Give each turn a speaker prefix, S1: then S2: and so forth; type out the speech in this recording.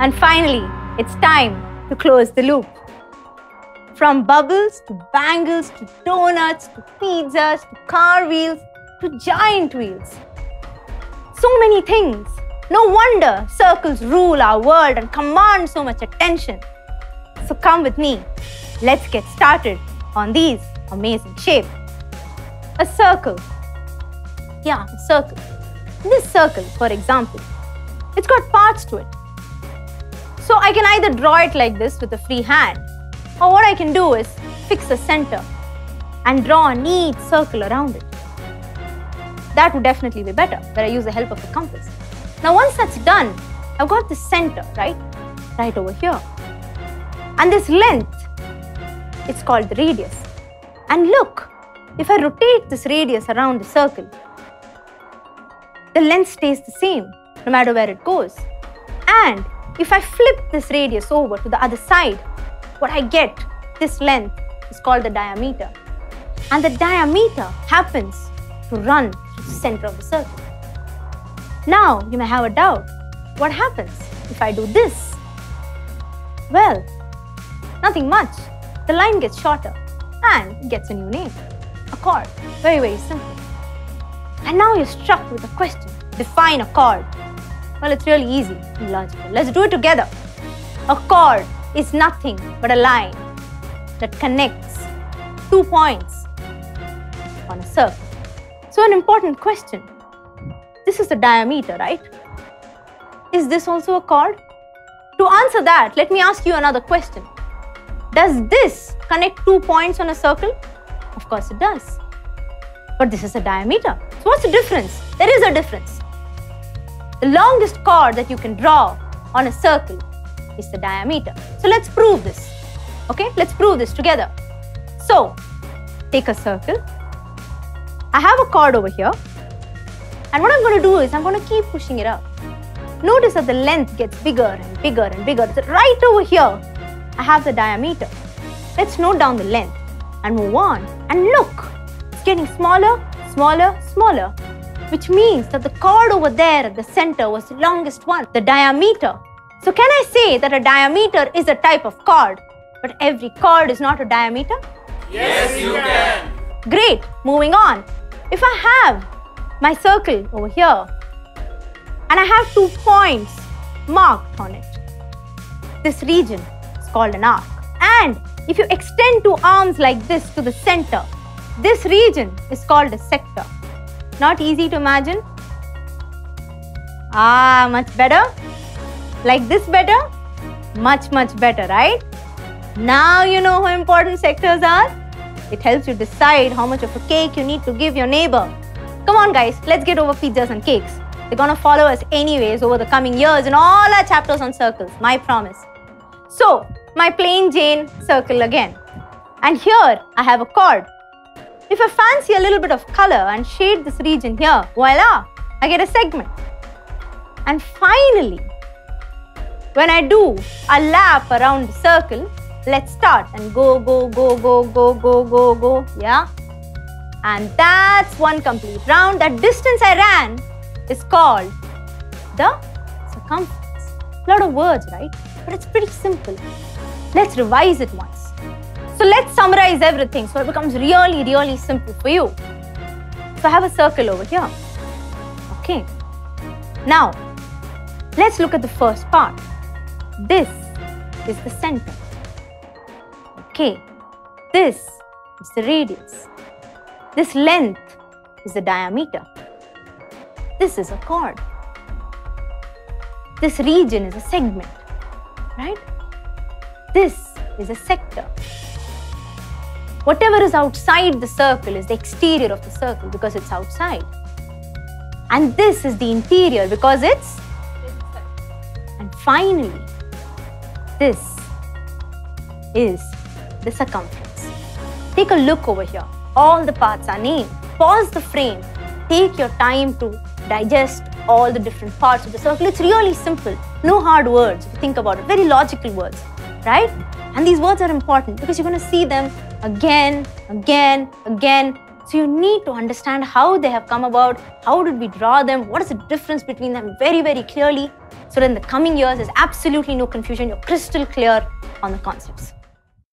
S1: And finally, it's time to close the loop. From bubbles to bangles to donuts to pizzas to car wheels to giant wheels. So many things. No wonder circles rule our world and command so much attention. So come with me. Let's get started on these amazing shapes. A circle. Yeah, a circle. This circle, for example, it's got parts to it. So I can either draw it like this with a free hand, or what I can do is fix a center and draw a neat circle around it. That would definitely be better, where I use the help of a compass. Now once that's done, I've got the center, right? Right over here. And this length, it's called the radius. And look, if I rotate this radius around the circle, the length stays the same no matter where it goes. And if I flip this radius over to the other side, what I get, this length, is called the diameter. And the diameter happens to run through the center of the circle. Now, you may have a doubt. What happens if I do this? Well, nothing much. The line gets shorter and gets a new name, a chord. Very, very simple. And now you're struck with a question. Define a chord. Well, it's really easy and logical. Let's do it together. A chord is nothing but a line that connects two points on a circle. So, an important question. This is the diameter, right? Is this also a chord? To answer that, let me ask you another question. Does this connect two points on a circle? Of course it does. But this is a diameter. So what's the difference? There is a difference. The longest chord that you can draw on a circle is the diameter. So let's prove this. Okay, let's prove this together. So, take a circle. I have a chord over here. And what I'm going to do is I'm going to keep pushing it up. Notice that the length gets bigger and bigger and bigger. So right over here, I have the diameter. Let's note down the length and move on. And look, it's getting smaller, smaller, smaller, which means that the chord over there at the center was the longest one, the diameter. So can I say that a diameter is a type of chord, but every chord is not a diameter?
S2: Yes, you can.
S1: Great, moving on. If I have my circle over here and I have two points marked on it, this region is called an arc. And if you extend two arms like this to the center, this region is called a sector. Not easy to imagine? Ah, much better? Like this better? Much, much better, right? Now you know how important sectors are. It helps you decide how much of a cake you need to give your neighbor. Come on, guys, let's get over pizzas and cakes. They're gonna follow us anyways over the coming years in all our chapters on circles, my promise. So, my plain Jane circle again. And here I have a chord. If I fancy a little bit of color and shade this region here, voila, I get a segment. And finally, when I do a lap around the circle, let's start and go, go, go, go, go, go, go, go, yeah? And that's one complete round. That distance I ran is called the circumference. A lot of words, right? But it's pretty simple. Let's revise it once. So let's summarize everything so it becomes really, really simple for you. So I have a circle over here. Okay. Now, let's look at the first part. This is the center. Okay. This is the radius. This length is the diameter. This is a chord. This region is a segment, right? This is a sector. Whatever is outside the circle is the exterior of the circle because it's outside. And this is the interior because it's. And finally, this is the circumference. Take a look over here. All the parts are named. Pause the frame. Take your time to digest all the different parts of the circle. It's really simple. No hard words if you think about it. Very logical words, right? And these words are important because you're going to see them again, again, again. So you need to understand how they have come about, how did we draw them, what is the difference between them? Very, very clearly, so that in the coming years there's absolutely no confusion, you're crystal clear on the concepts.